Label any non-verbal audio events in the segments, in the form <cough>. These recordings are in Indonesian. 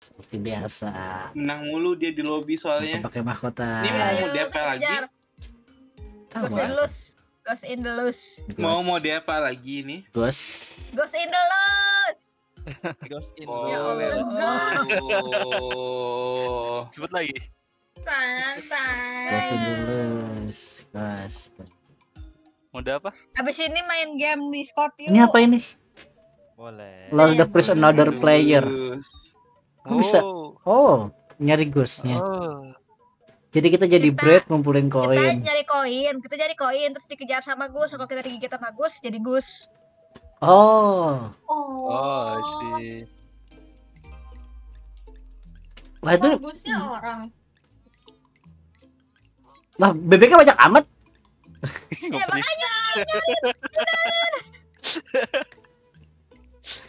seperti biasa. Menang mulu dia di lobby soalnya. pakai mahkota. Ini mau Ayo, DP kita lagi? Ghost in loose. Ghost in the loose. Mau Ghost. mau dia apa lagi nih? Ghost. Ghost in the loose. Ghost in the. Oh. Sebut lagi. Santai. Ghost in the loose. Ghost. Mode apa? Abis ini main game Discord yuk. Ini apa ini? Boleh. The first another players. Kok bisa? Oh. Oh, nyari ghostnya. Oh. Jadi kita jadi Kita- bread ngumpulin Kita koin. nyari koin, kita nyari koin terus dikejar sama Gus. Kalau kita digigit sama Gus, jadi Gus. Oh, Oh, sih. lah itu Gusnya orang. lah bebeknya banyak amat. <laughs> Ya makanya <laughs>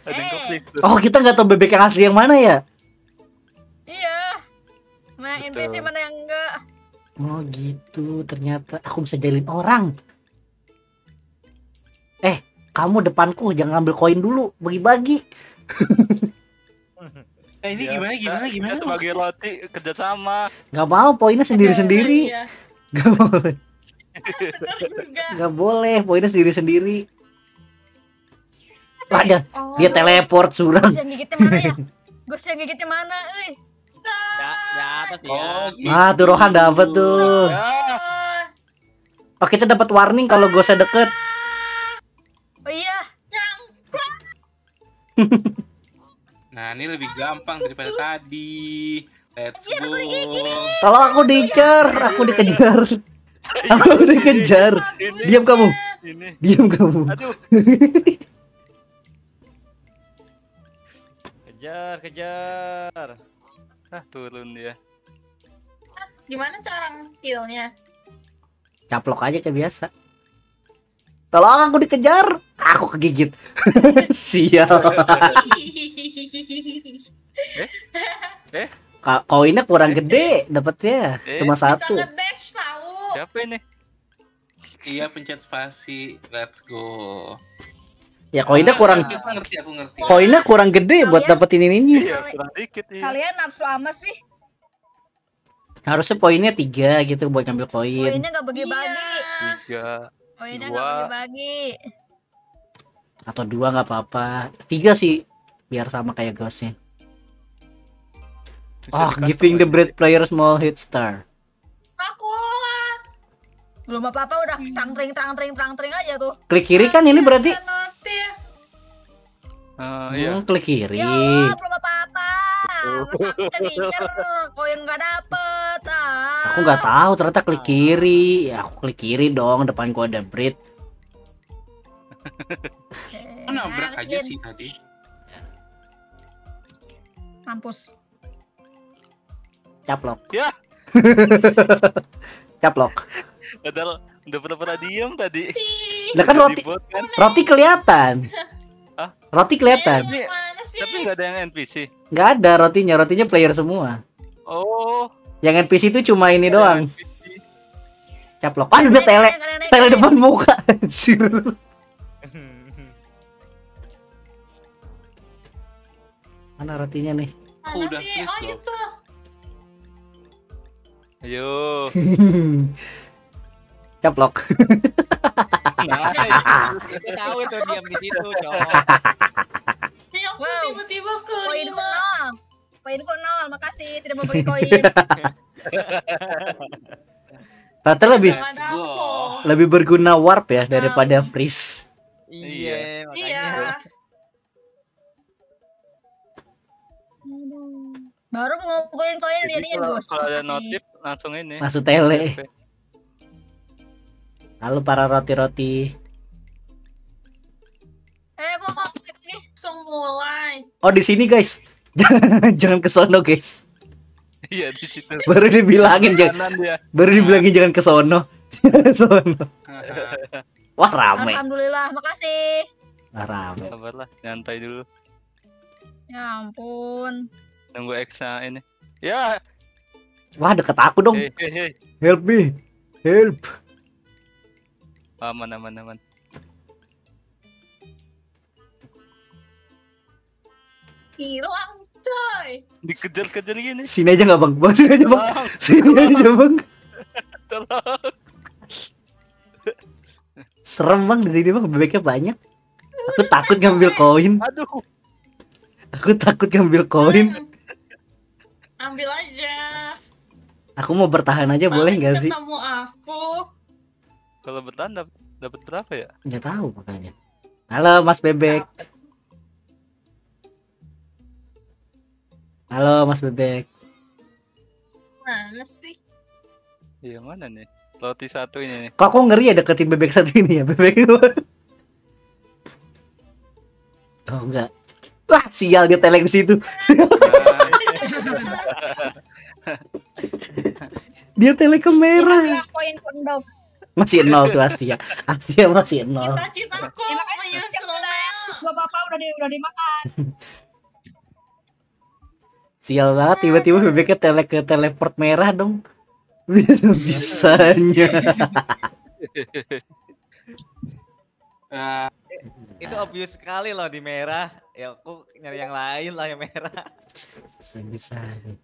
Ada yang Eh. Oh, kita nggak tahu bebek yang asli yang mana ya? Mana yang Betul. NPC mana yang enggak? Oh gitu, ternyata aku bisa jalin orang. Eh, kamu depanku jangan ngambil koin dulu, bagi-bagi. <laughs> Eh ini Ya, gimana gimana gimana? sebagai roti kerjasama. Nggak mau, poinnya sendiri-sendiri. Iya, <laughs> Nggak boleh, bener juga. nggak boleh, poinnya sendiri-sendiri. Wah, dia, Oh, dia teleport surang. Gus yang gigitnya mana ya? <laughs> Gus yang gigitnya mana? Eh, Ya, di atas dia. Oh, gitu. Ah, tuh Rohan dapet tuh. Ya, oh, Oh, kita dapat warning kalau ghostnya deket. Oh iya, <laughs> Nah, ini lebih gampang daripada tadi. Let's go. Tolong aku diincar, aku dikejar. Aku dikejar. Diam kamu, ini. diam kamu. Aduh, <laughs> Kejar, kejar. Ah, turun dia. gimana cara killnya? Caplok aja kayak biasa. Tolong aku dikejar. Aku kegigit. <laughs> Sial. Ka- Koinnya kurang gede dapetnya. Eh, Cuma satu. ngedash. Siapa ini? Iya, pencet spasi. Let's go. Ya koinnya kurang Aku ngerti, aku ngerti. koinnya kurang gede buat Kalian- dapetin ininya. Iya, kurang dikit iya. kalian nafsu amat sih. Harusnya poinnya tiga gitu buat ngambil koin. Koinnya nggak bagi-bagi. Iya. Tiga. Koinnya nggak bagi-bagi. Atau dua nggak apa-apa. Tiga sih biar sama kayak ghostnya. Bisa Oh, giving the bread player small hit star. Takut. Belum apa-apa udah tring tring trang tring aja tuh. Klik kiri kan ini berarti? Ah, iya. Klik kiri. Ya Allah, belum apa-apa. Masa bisa diincer, koin nggak dapet. Ah. Aku nggak tahu ternyata klik kiri. Ya aku klik kiri dong depan gua ada bread. Oh, nabrak Nah, aja sih tadi. Mampus. Caplok. Ya. <laughs> Caplok. Padahal udah pernah-pernah diem tadi. Lah kan roti kan. roti kelihatan. Hah? Roti kelihatan. Tapi, Mana sih? tapi nggak ada yang NPC. Nggak ada rotinya, rotinya player semua. Oh, Yang NPC itu cuma ini ada doang. NPC. Caplok. Aduh udah tele. Tele depan muka. Anjir. Mana rotinya nih? Udah sih? Oh itu. Ayo. <laughs> Caplok. <laughs> Nah, tahu itu diam di situ, <laughs> cowok. Ini aku Wow. tiba-tiba ke lima. nol. Koinku nol, makasih tidak mau bagi koin. <laughs> Ternyata lebih lebih berguna warp ya daripada freeze. Iya, makanya. Iya. Baru mau ngumpulin koin kalau, bos. kalau ada notif langsung ini. Masuk tele. Halo para roti-roti. Eh, gua mau klik nih. Langsung mulai. Oh di sini guys. <laughs> Jangan ke sono guys. Iya di situ. Baru dibilangin jangan dia. baru dibilangin jangan ke sono. <laughs> sono. <laughs> Wah rame. Alhamdulillah, makasih. Wah rame. Sabar lah, nyantai dulu. Ya ampun. Nunggu Exa ini. Ya, Wah deket aku dong. hei hei hei. Help me. Help. Aman aman aman. Hilang. Coy. Dikejar-kejar gini. Sini aja nggak bang? Bang sini aja bang. Sini aja bang. tolong. Serem bang di sini bang. Bebeknya banyak. Aku takut ngambil koin. Aduh. Aku takut ngambil koin. Ambil aja. Aku mau bertahan aja boleh Paling nggak sih? Ketemu aku. Kalau bertahan dapat dapat berapa ya? Nggak tahu makanya. Halo Mas Bebek. Halo Mas Bebek. Mana sih? Iya mana nih? Roti satu ini nih. Kok aku ngeri ya deketin bebek satu ini ya bebek itu. <laughs> Oh enggak. Wah sial dia telek di situ. <laughs> Dia telek ke merah. Hilang poin kondom. Masih nol tuh Astia. Astia masih nol. Kita aku Terima kasih menyusulnya. Gua bapak udah di udah dimakan. <laughs> Sial banget tiba-tiba bebeknya telek ke teleport merah dong. <laughs> Bisa bisanya. Ah, Itu obvious sekali loh di merah. Ya aku nyari yang lain lah yang merah. Bisa bisanya.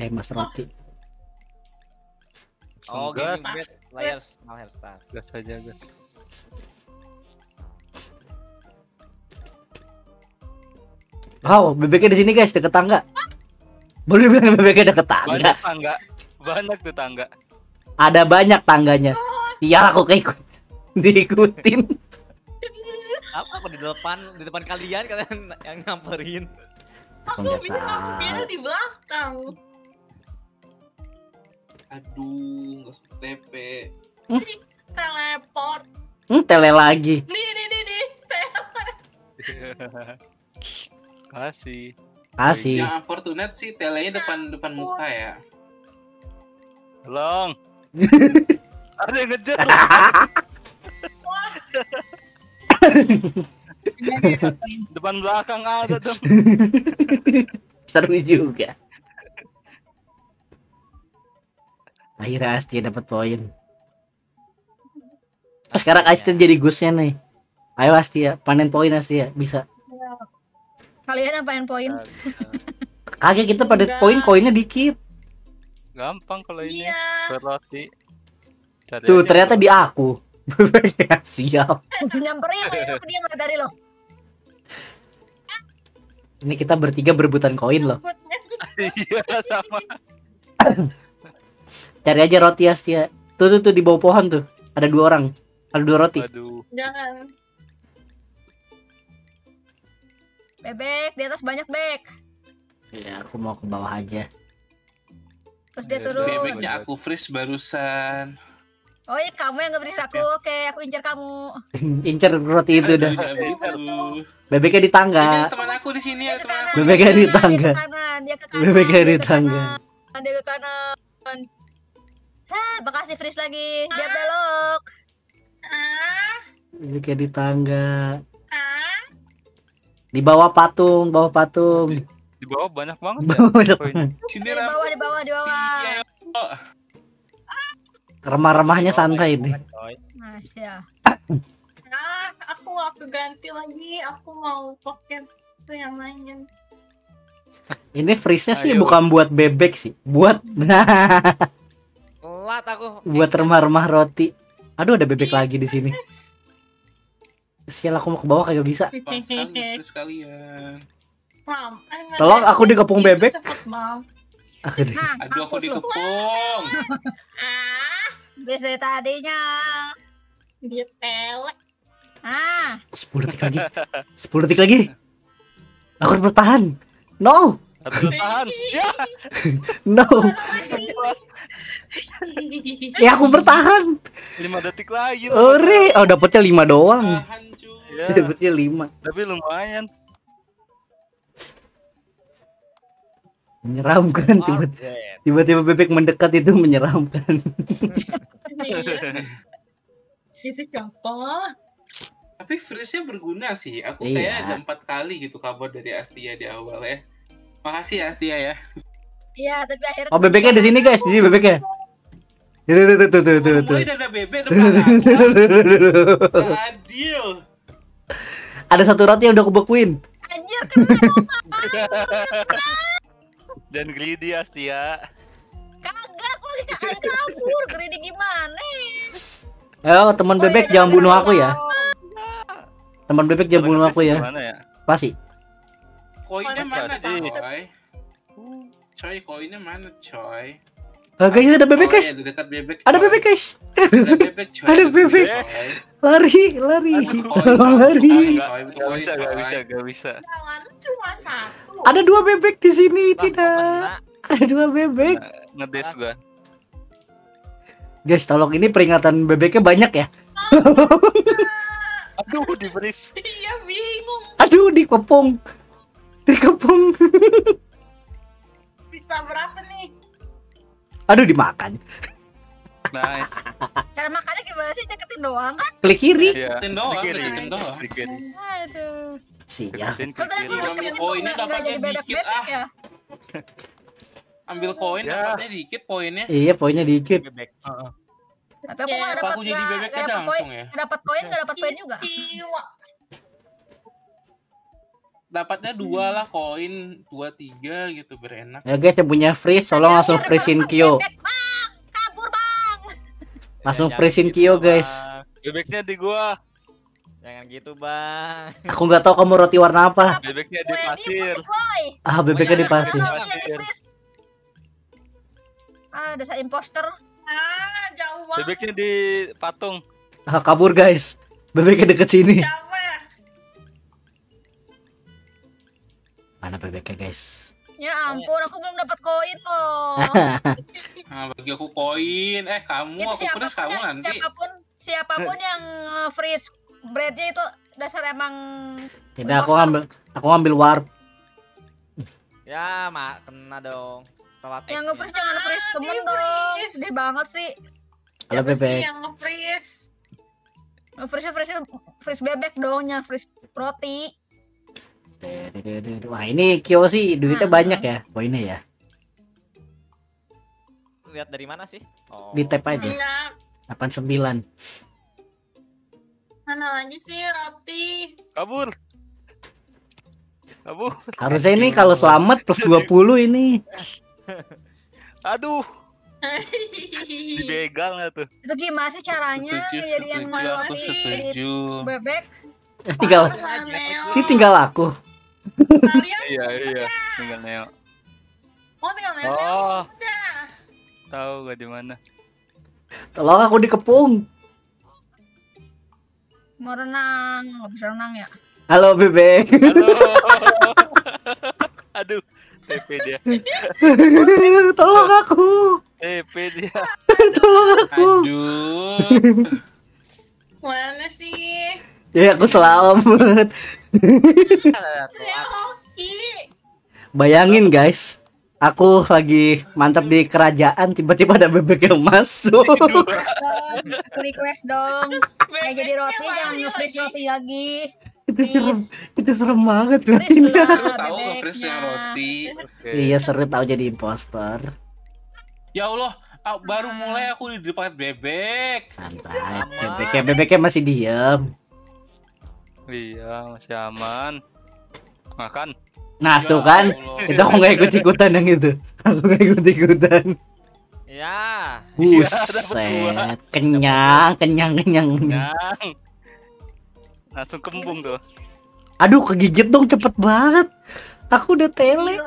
Eh Mas Roti. Oh, gas, gaming bed layar small hairstyle. gas aja gas. Oh bebeknya di sini guys deket tangga. Boleh bilang bebeknya deket tangga. Banyak tangga. Banyak tuh tangga. Ada banyak tangganya. Iya aku keikut. <laughs> Diikutin. Apa aku di depan di depan kalian kalian yang nyamperin. Aku nggak bilang aku tahu. kira di belakang. Aduh, nggak sempat TP. Teleport. Hmm, tele lagi. Di di di di. Kasih. Kasih. Yang unfortunate sih telenya depan depan muka ya. Tolong. <laughs> Ada yang ngejar. <laughs> Depan belakang ada dong. Seru juga. Akhirnya Astia dapat poin. Oh, sekarang Astia jadi gusnya nih. Ayo Astia, panen poin Astia, bisa. Kalian apain poin? Kagak kita pada Enggak. poin koinnya dikit. Gampang kalau ini. Iya. Berroti. Cari Tuh, ternyata di aku. Ya, <laughs> Siap. Nyamperin lo itu dia tadi lo. Ini kita bertiga berebutan koin loh. <laughs> Iya sama. <laughs> Cari aja roti Astia. Tuh tuh tuh di bawah pohon tuh. Ada dua orang. Ada dua roti. Aduh. Jangan. Bebek di atas banyak bek. Ya, aku mau ke bawah aja. Terus dia Ya, turun. Bebeknya aku freeze barusan. Oh iya kamu yang ngeberi aku. Oke, aku incar kamu. <laughs> Incer roti itu Aduh, dah. Bebeknya di tangga. teman aku di sini, ke teman. Bebeknya di tangga. Dia ke kanan. Dia ke kanan. Bebeknya di dia ke tangga. kanan, Dia ke kanan. Hah, bekasi freeze lagi. Dia belok. Ah, Bebeknya di tangga. ah. Di bawah patung, bawah patung. Di bawah banyak banget ya. Bawah. Sini Di bawah, di bawah, di bawah. Iya, oh. remah-remahnya santai nih. Mas ya. Ah, aku aku ganti lagi. Aku mau pakai itu yang lain. Ini freeze-nya sih bukan buat bebek sih, buat <laughs> Telat aku. buat remah-remah roti. Aduh ada bebek lagi di sini. Sial aku mau ke bawah kagak bisa. Eh, Tolong, aku dikepung bebek. Aku deh. Nah, Aduh, aku dikepung. Ah, Biasa tadinya. di tele. Ah, 10 detik lagi. 10 detik lagi. Aku harus bertahan. No, Tahan. Ya. <laughs> no. <laughs> Ya aku bertahan. 5 detik lagi. Ore, oh dapetnya 5 doang. Tahan, cuy. Ya, Dapetnya 5. tapi lumayan. Menyeramkan tiba- Update. tiba-tiba bebek mendekat itu menyeramkan. <laughs> Itu siapa? Tapi freeze-nya berguna sih. Aku Iya. kayak ada empat kali gitu kabar dari Astia di awal ya. Makasih ya Astia ya. iya tapi akhirnya. Oh bebeknya di sini guys, di sini bebeknya. Tuh tuh tuh tuh tuh tuh. Mulai ada bebek depan adil. Ada satu roti yang udah kebekuin. Ada anjir. Dan greedy Astia. Kagak kok lagi kakak kabur. Greedy gimana? Oh, teman bebek jangan bunuh aku ya. Teman bebek jangan bunuh aku ya. Gimana ya? Pasti. Koinnya Mana mana coy? Coy, koinnya mana coy? Ah, guys, ada bebek, Oh, guys. iya, di dekat bebek. Ada bebek, guys. Ada bebek, coy. Ada bebek. Lari, lari. Tolong <laughs> lari. Gak, bisa, gak bisa, gak bisa. Cuma satu. Ada dua bebek di sini, Bang, tidak. Ada dua bebek. Ngedes gua. Guys, tolong ini peringatan bebeknya banyak ya. <laughs> Aduh, dibris. Iya bingung. Aduh, dikepung. Dikepung. <laughs> Bisa berapa nih? Aduh, dimakan. Nice. Cara makannya gimana sih? Deketin doang kan? Klik kiri. Iya. Deketin doang, Di kiri. deketin doang. Di kiri. Aduh. Siap. Ambil koinnya nggak- nggak dapatnya jadi dikit, ah. ya. <laughs> Ambil koin Ya. dapatnya dikit poinnya. Iya, poinnya dikit. Bebek. Tapi aku nggak Apa dapat aku jadi nggak bebek aja dapat poin. langsung ya? Nggak dapat koin, nggak dapat poin juga. Dapatnya dua lah koin, dua tiga gitu berenak. Ya guys, yang punya freeze, tolong langsung Anjir, freezein dapat Kyo. Bang, kabur bang. Langsung freezein gitu, Kyo, guys. Bebeknya di gua. Jangan gitu, Bang. Aku nggak tahu kamu roti warna apa. Bebeknya di pasir. Ah, bebeknya di pasir. Ah, dasar imposter. Ah, jauh banget. Bebeknya di patung. Ah, kabur guys. Bebeknya deket sini. Mana bebeknya guys? Ya ampun, aku belum dapat koin loh. <laughs> Nah, bagi aku koin. Eh, kamu itu aku freeze kamu yang, nanti. siapa pun siapa pun yang uh, freeze breadnya itu dasar emang Tidak, aku ngambil, aku ngambil warp. Ya, mak kena dong. Telat yang nge-freeze jangan freeze Ah, temen dong. freeze. Sedih banget sih. Halo Siapa sih bebek. yang nge-freeze? Nge-freeze freeze freeze bebek dong, jangan freeze roti. Wah ini Kyo sih duitnya Hmm. banyak ya poinnya ya. Lihat dari mana sih? Oh. Di tap aja. Enggak. 89. Mana lagi sih roti? Kabur. Kabur. Harusnya ini kalau selamat plus 20 ini. <laughs> Aduh, <laughs> dibegal nggak tuh? Itu gimana sih caranya Setuju, jadi yang aku jadi setuju. bebek? Eh, tinggal ini tinggal aku. Kalian Iya, iya. Tinggal Neo. mau tinggal Neo? Oh, Udah. tahu gak di mana? Tolong aku dikepung. Mau renang, nggak bisa renang ya? Halo bebek. Halo. <laughs> Aduh, TP dia. <laughs> Tolong aku. TP dia. <laughs> Tolong aku. Aduh. Mana sih? Ya aku selamat. Ya. <laughs> Bayangin guys. Aku lagi mantap di kerajaan tiba-tiba ada bebek yang masuk. Dong, <laughs> aku request dong. Kayak jadi roti jangan nge-freeze roti lagi. itu serem. Itu serem banget berarti. tahu nge-freeze yang roti. Oke. Iya seru tahu jadi impostor. Ya Allah, ah, baru mulai aku di depan bebek. Santai. Bebeknya bebeknya masih diam. Iya, masih aman. Makan. Nah Ya tuh kan. Allah. Itu aku nggak ikut ikutan yang itu. Aku nggak ikut ikutan. Ya. Iya. Buset. Kenyang, kenyang, kenyang. Yang. Langsung kembung tuh. Aduh kegigit dong cepet banget. Aku udah tele.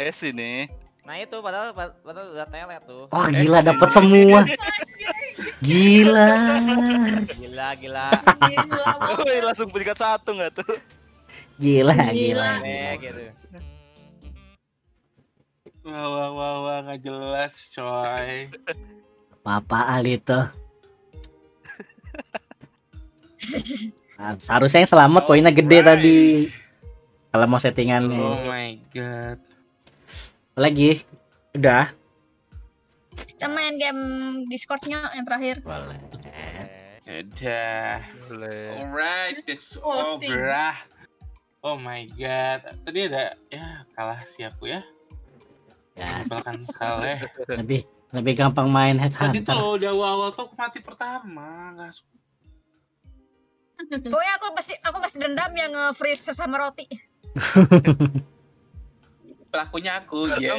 Es ini. Nah itu padahal padahal udah telet tuh. Wah gila dapat semua. Gila. Gila gila. Gila langsung peringkat satu nggak tuh? Gila, Gila. gila. Gitu. Wah, wah, wah, wah, nggak jelas, coy. Apa itu? Nah, seharusnya yang selamat poinnya gede Alright. tadi. Kalau mau settingannya. Oh my god. Lagi. Udah. Kita main game Discordnya yang terakhir. Boleh. Udah. Boleh. Alright, it's sih. over. ah. Oh my god. Tadi ada ya kalah si aku ya. Ya, Bahkan sekali. lebih lebih gampang main Tadi headhunter. tuh di awal-awal tuh aku mati pertama, nggak su- Pokoknya aku masih aku masih dendam yang nge-freeze sesama roti. Pelakunya aku, ya.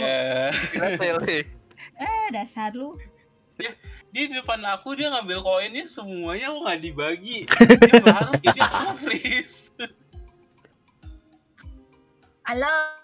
Eh, dasar lu. Dia di depan aku dia ngambil koinnya semuanya kok nggak dibagi. Dia baru jadi aku <laughs> freeze. Halo.